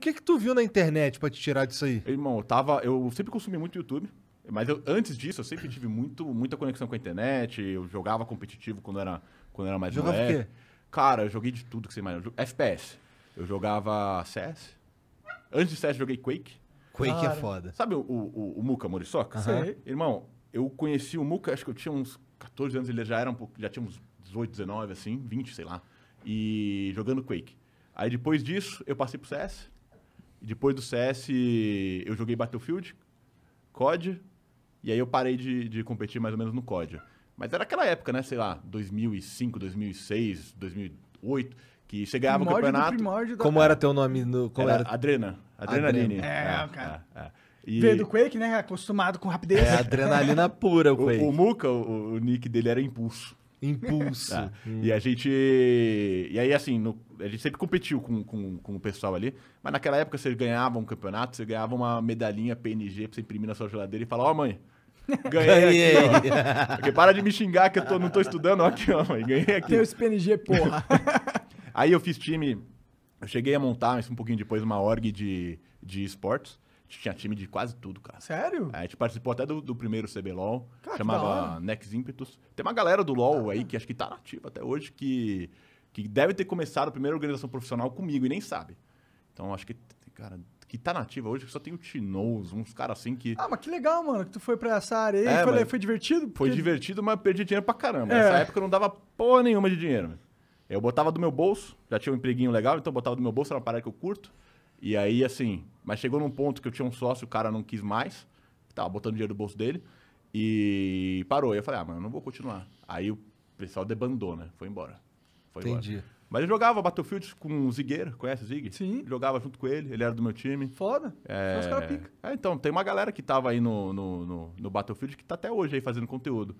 O que que tu viu na internet pra te tirar disso aí? Irmão, eu tava. Eu sempre consumi muito YouTube. Mas eu- antes disso, eu sempre tive muito, muita conexão com a internet. Eu jogava competitivo quando era, quando era mais Jogava o moleque. quê? Cara, eu joguei de tudo que você imagina. FPS. Eu jogava CS. Antes de CS, eu joguei Quake. Quake é Cara. foda. Sabe o, o, o Muka Moriçoca? Sei. Irmão, eu conheci o Muka, acho que eu tinha uns 14 anos, ele já era um pouco, já tinha uns 18, 19, assim, 20, sei lá. E jogando Quake. Aí depois disso, eu passei pro CS. E depois do CS, eu joguei Battlefield, COD. E aí eu parei de, de competir mais ou menos no COD. Mas era aquela época, né? Sei lá, 2005, 2006, 2008, que você ganhava o do campeonato. Como era teu nome no. Como Era era? Adrena. Adrenaline. Adrena. É, cara. é, é. E Veio do Quake, né? Acostumado com rapidez. É adrenalina pura o o, Quake. o Muka, o, o nick dele era Impulso. Impulso. Tá? E a gente. E aí, assim, no- a gente sempre competiu com, com, com o pessoal ali. Mas naquela época você ganhava um campeonato, você ganhava uma medalhinha PNG pra você imprimir na sua geladeira e falar: Ó, mãe, ganhei. Ganhei. Aqui, ó. Porque para de me xingar que eu tô, não tô estudando. Ó, aqui, ó, mãe, ganhei aqui. Tem os PNG, porra. Aí eu fiz time. Eu cheguei a montar, isso um pouquinho depois, uma org de, de esportes. Tinha time de quase tudo, cara. Sério? É, A gente participou até do, do primeiro CBLOL, Cara, chamava hora. Nex Impetus. Tem uma galera do LoL aí que acho que tá nativa até hoje, que, que deve ter começado a primeira organização profissional comigo e nem sabe. Então acho que, cara, que tá nativa hoje, que só tem o Tinoz, uns caras assim que. Ah, mas que legal, mano, que tu foi pra essa área aí. É, foi, foi divertido? Foi Porque- divertido, mas perdi dinheiro pra caramba. É. Nessa época eu não dava porra nenhuma de dinheiro. Eu botava do meu bolso, já tinha um empreguinho legal, então eu botava do meu bolso, era uma parada que eu curto. E aí, assim, mas chegou num ponto que eu tinha um sócio, o cara não quis mais, tava botando dinheiro do bolso dele, e parou. Aí eu falei, ah, mano, eu não vou continuar. Aí o pessoal debandou, né? Foi embora. Foi Entendi. embora. Mas eu jogava Battlefield com o Zigueira, conhece o Zig? Sim. Jogava junto com ele, ele era do meu time. Foda. É, os caras pica. é, então, tem uma galera que tava aí no, no, no, no Battlefield que tá até hoje aí fazendo conteúdo.